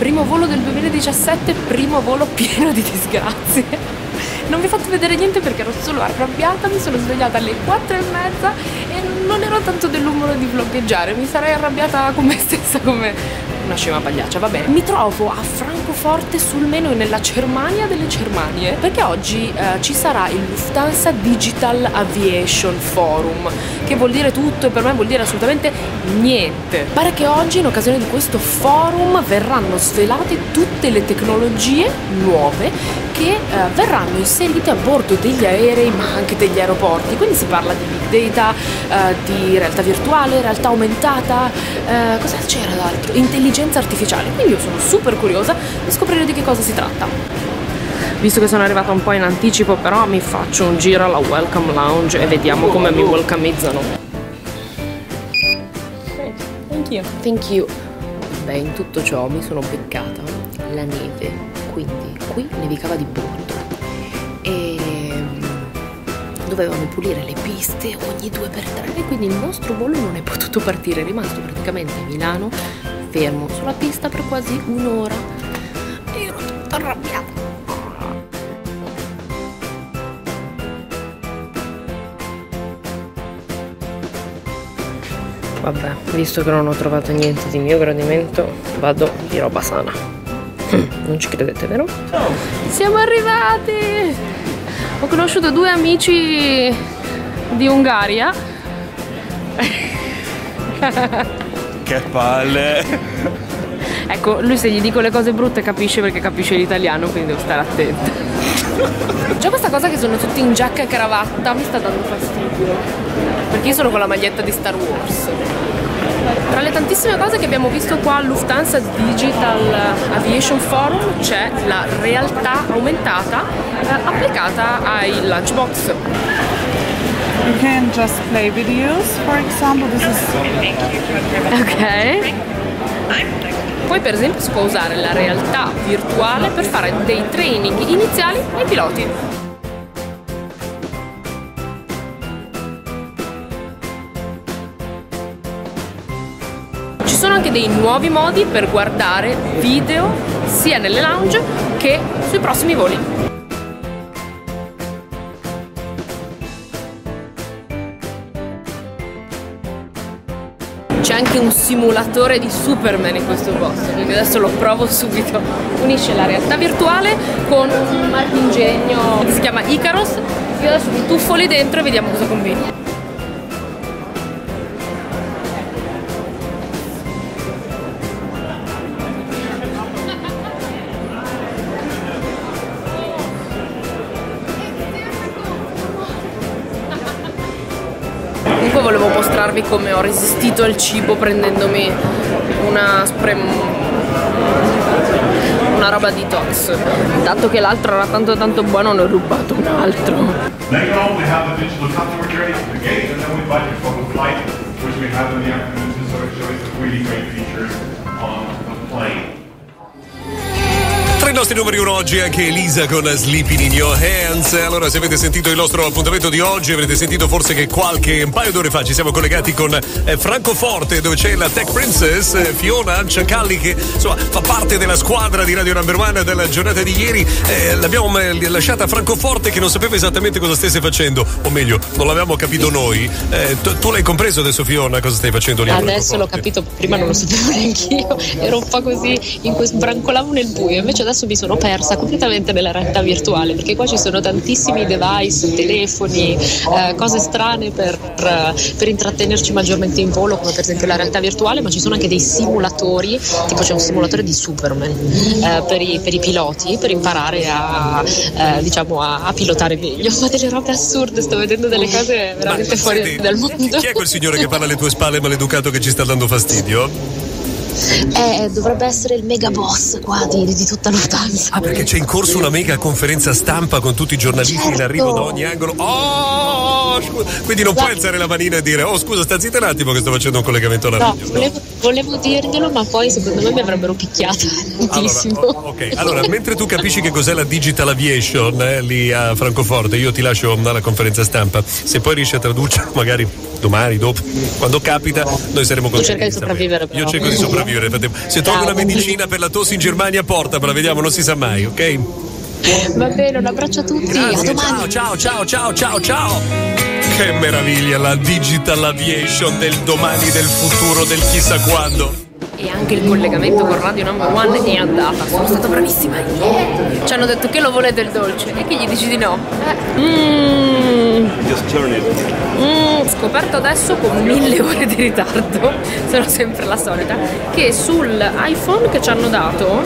primo volo del 2017, primo volo pieno di disgrazie. Non vi ho fatto vedere niente perché ero solo arrabbiata, mi sono svegliata alle 4 e mezza e non ero tanto dell'umore di vloggeggiare, mi sarei arrabbiata con me stessa come una scema pagliaccia, va bene. Mi trovo a Francoforte sul meno nella Germania delle Germanie perché oggi eh, ci sarà il Lufthansa Digital Aviation Forum che vuol dire tutto e per me vuol dire assolutamente niente. Pare che oggi in occasione di questo forum verranno svelate tutte le tecnologie nuove che eh, verranno inserite a bordo degli aerei ma anche degli aeroporti. Quindi si parla di big data, eh, di realtà virtuale, realtà aumentata, eh, cosa c'era d'altro? Intelligenza artificiale. Quindi io sono super curiosa di scoprire di che cosa si tratta. Visto che sono arrivata un po' in anticipo però mi faccio un giro alla Welcome Lounge e vediamo come mi welcomeizzano. Thank you. Thank you. Beh, in tutto ciò mi sono beccata la neve, quindi qui nevicava di brutto e mm, dovevano pulire le piste ogni due per tre e quindi il nostro volo non è potuto partire, è rimasto praticamente a Milano fermo sulla pista per quasi un'ora e ero tutta arrabbiata. Vabbè, visto che non ho trovato niente di mio gradimento, vado di roba sana. Non ci credete, vero? Siamo arrivati! Ho conosciuto due amici di Ungaria. Che palle! Ecco, lui se gli dico le cose brutte capisce perché capisce l'italiano, quindi devo stare attenta. Già questa cosa che sono tutti in giacca e cravatta mi sta dando fastidio. Perché io sono con la maglietta di Star Wars. Tra le tantissime cose che abbiamo visto qua al Lufthansa Digital Aviation Forum c'è la realtà aumentata eh, applicata ai lunchbox. You can just play videos, for example. This is Ok. Poi per esempio si può usare la realtà virtuale per fare dei training iniziali ai piloti. Sono anche dei nuovi modi per guardare video sia nelle lounge che sui prossimi voli. C'è anche un simulatore di Superman in questo posto, quindi adesso lo provo subito. Unisce la realtà virtuale con un marchingegno che si chiama Icaros. Io adesso mi tuffo lì dentro e vediamo cosa combino. Mostrarvi come ho resistito al cibo prendendomi una una roba detox. Dato che l'altro era tanto tanto buono ne ho rubato un altro. Plane. Tra i nostri numeri uno oggi anche Elisa con Sleeping in Your Hands. Allora, se avete sentito il nostro appuntamento di oggi, avrete sentito forse che qualche un paio d'ore fa ci siamo collegati con eh, Francoforte, dove c'è la Tech Princess eh, Fiona Ciancalli, che insomma fa parte della squadra di Radio Number One della giornata di ieri. Eh, l'abbiamo eh, lasciata a Francoforte che non sapeva esattamente cosa stesse facendo, o meglio, non l'avevamo capito noi. Eh, tu, tu l'hai compreso adesso, Fiona, cosa stai facendo lì? Adesso l'ho capito, prima non lo sapevo neanche io, ero un po' così, in questo, brancolavo nel buio, invece adesso mi sono persa completamente nella realtà virtuale, perché qua ci sono tantissimi device, telefoni, eh, cose strane per, eh, per intrattenerci maggiormente in volo, come per esempio la realtà virtuale, ma ci sono anche dei simulatori, tipo c'è un simulatore di Superman eh, per, i, per i piloti, per imparare a, eh, diciamo, a, a pilotare meglio. Ma delle robe assurde, sto vedendo delle cose veramente Ma, fuori senti, dal mondo. Chi è quel signore che parla alle tue spalle maleducato che ci sta dando fastidio? Eh, dovrebbe essere il mega boss qua di, di tutta Lufthansa. Ah, perché c'è in corso una mega conferenza stampa con tutti i giornalisti in Certo. arrivo da ogni angolo. Oh, scu- quindi non puoi alzare la manina e dire: Oh, scusa, sta zitta un attimo che sto facendo un collegamento alla No, radio. volevo, volevo dirglielo, ma poi secondo me mi avrebbero picchiata tantissimo. Allora, o- ok, allora mentre tu capisci che cos'è la digital aviation eh, lì a Francoforte, io ti lascio alla conferenza stampa. Se poi riesci a tradurre, magari domani, dopo, quando capita, noi saremo contenti. cerca di sapere. sopravvivere, Io cerco di sopravvivere. Se trovi una medicina per la tosse in Germania, portamela, vediamo, non si sa mai, ok? Va bene, un abbraccio a tutti, a Grazie, domani. ciao, ciao, ciao, ciao, ciao, ciao. Che meraviglia la digital aviation del domani, del futuro, del chissà quando. E anche il collegamento con Radio Number One è andata. Sono stata bravissima. Yeah. Ci hanno detto che lo volete il dolce e che gli dici di no. Eh. Mm. Mm, scoperto adesso con mille ore di ritardo, sono sempre la solita, che sul iPhone che ci hanno dato,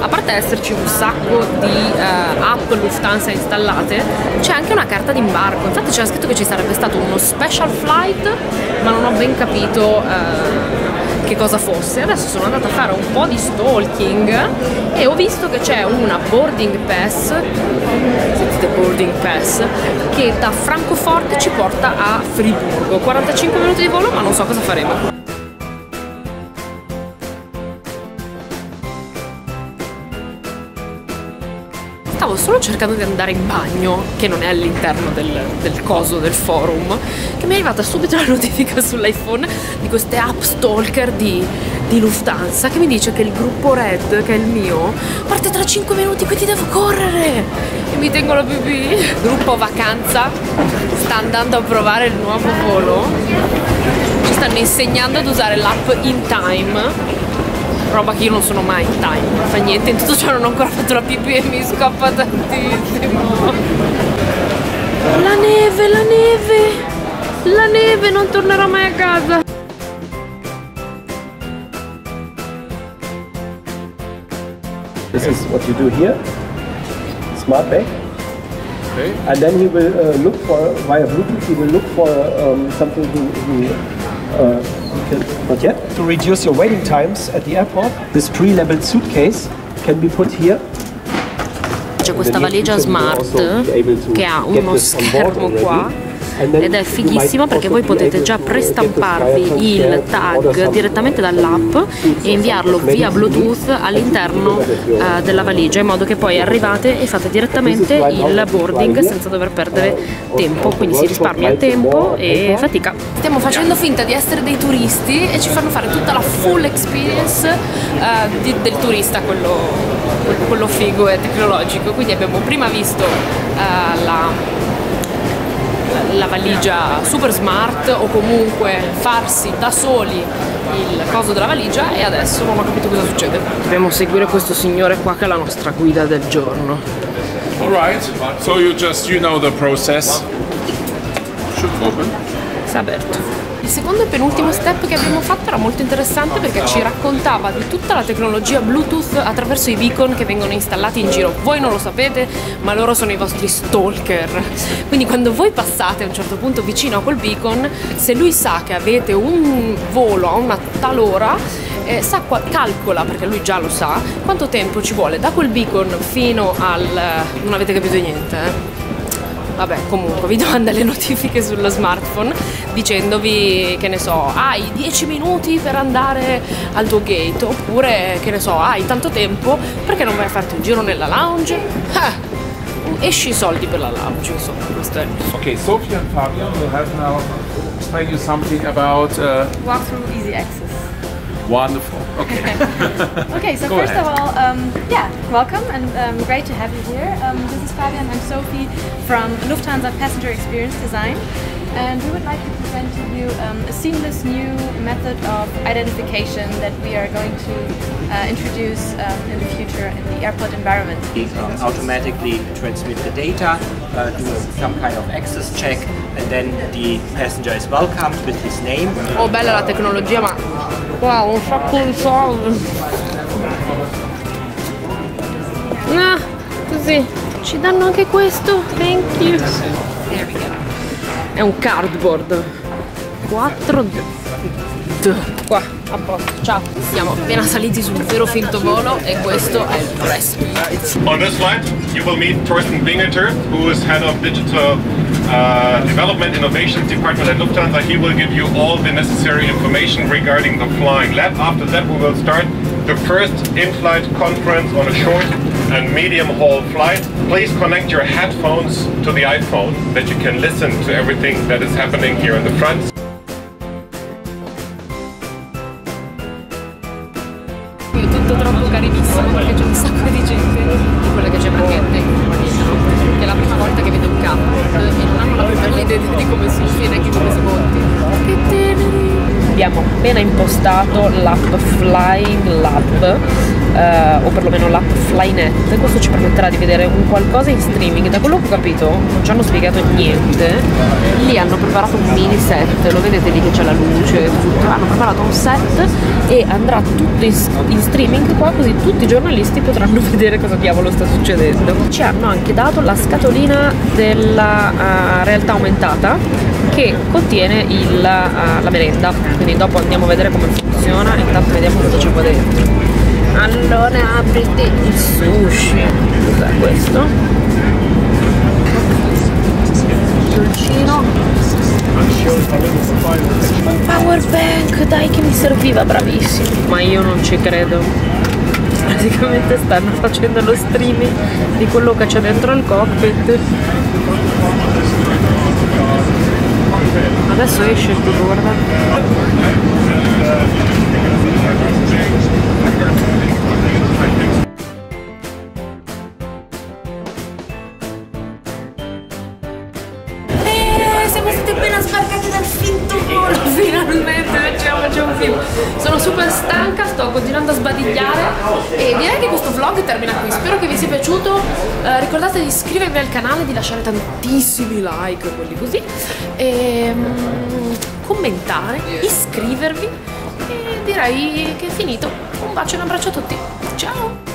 a parte esserci un sacco di eh, app Lufthansa installate, c'è anche una carta d'imbarco. Infatti c'era scritto che ci sarebbe stato uno special flight, ma non ho ben capito eh, che cosa fosse. Adesso sono andata a fare un po' di stalking e ho visto che c'è una boarding pass, sentite boarding pass, che da Francoforte ci porta a Friburgo. 45 minuti di volo, ma non so cosa faremo. Stavo solo cercando di andare in bagno, che non è all'interno del, del coso del forum, che mi è arrivata subito la notifica sull'iPhone di queste app stalker di, di Lufthansa che mi dice che il gruppo Red, che è il mio, parte tra 5 minuti, quindi devo correre! E mi tengo la pipì. Gruppo Vacanza sta andando a provare il nuovo volo. Ci stanno insegnando ad usare l'app In Time roba che io non sono mai in time, non fa niente, in tutto ciò non ho ancora fatto la pipì e mi scappa tantissimo. La neve, la neve, la neve, non tornerò mai a casa. This is what you do here. Smart bag. And then he will uh, look for, via Bluetooth, he will look for um, something he, he, uh, not yet. To reduce your waiting times at the airport, this pre-labeled suitcase can be put here. C'è questa valigia smart che ha uno schermo qua ed è fighissima perché voi potete già prestamparvi il tag direttamente dall'app e inviarlo via Bluetooth all'interno eh, della valigia in modo che poi arrivate e fate direttamente il boarding senza dover perdere tempo, quindi si risparmia tempo e fatica. Stiamo facendo finta di essere dei turisti e ci fanno fare tutta la full experience eh, di- del turista, quello, quello figo e tecnologico. Quindi abbiamo prima visto eh, la la valigia super smart o comunque farsi da soli il coso della valigia e adesso non ho capito cosa succede. Dobbiamo seguire questo signore qua che è la nostra guida del giorno. All right. So you just you know the process. Should open. Si è aperto. Il secondo e penultimo step che abbiamo fatto era molto interessante perché ci raccontava di tutta la tecnologia Bluetooth attraverso i beacon che vengono installati in giro. Voi non lo sapete, ma loro sono i vostri stalker. Quindi quando voi passate a un certo punto vicino a quel beacon, se lui sa che avete un volo a una tal ora, eh, sa calcola, perché lui già lo sa, quanto tempo ci vuole da quel beacon fino al... non avete capito niente, eh? Vabbè, comunque vi manda le notifiche sullo smartphone dicendovi che ne so, hai 10 minuti per andare al tuo gate oppure che ne so, hai tanto tempo perché non vai a farti un giro nella lounge? Ah, esci i soldi per la lounge, insomma, questo è. Okay, Sophie and Fabian will have now explain you something about uh, walk through easy access. Wonderful. Okay. Okay, so Go first ahead. of all, um, yeah, welcome and um, great to have you here. Um, this is Fabian, I'm Sophie from Lufthansa Passenger Experience Design, and we would like to present to you um, a seamless new method of identification that we are going to uh, introduce um, in the future in the airport environment. We uh, automatically transmit the data, uh, do some kind of access check, and then the passenger is welcomed with his name. Oh, bella la tecnologia, ma wow, un sacco di soldi. Ah, così. Ci danno anche questo. Thank you. È un cardboard. 4 D. Qua, a posto. Ciao. Siamo appena saliti sul vero finto volo e questo è il press. On this flight, you will meet Torsten Bingeter, who is head of digital uh, development innovations department at Lufthansa. He will give you all the necessary information regarding the flying lab. After that, we will start the first in-flight conference on a short and medium haul flight. please connect your headphones to the iPhone that you can listen to everything that is happening here in the front. Tutto troppo carinissimo perché c'è un sacco di gente di quella che c'è che è la prima volta che vedo un e non hanno la prima idea di come si uscire e come si monti. Che teneri! Abbiamo appena impostato l'app Flying Lab eh, o perlomeno l'app Flynet, questo ci permetterà di vedere un qualcosa in streaming. Da quello che ho capito, non ci hanno spiegato niente. Lì hanno preparato un mini set, lo vedete lì che c'è la luce, tutto. Hanno preparato un set e andrà tutto in, in streaming qua, così tutti i giornalisti potranno vedere cosa diavolo sta succedendo. Ci hanno anche dato la scatolina della uh, realtà aumentata che contiene il, uh, la merenda. Quindi dopo andiamo a vedere come funziona, intanto vediamo cosa c'è qua dentro. Allora apriti il sushi. Cos'è questo? Dolcino. Un power bank, dai che mi serviva, bravissimo. Ma io non ci credo. Praticamente stanno facendo lo streaming di quello che c'è dentro il cockpit. Adesso esce il tutto, continuando a sbadigliare. E direi che questo vlog termina qui. Spero che vi sia piaciuto. Eh, ricordate di iscrivervi al canale di lasciare tantissimi like quelli così. E mm, commentare iscrivervi. E direi che è finito. Un bacio e un abbraccio a tutti. Ciao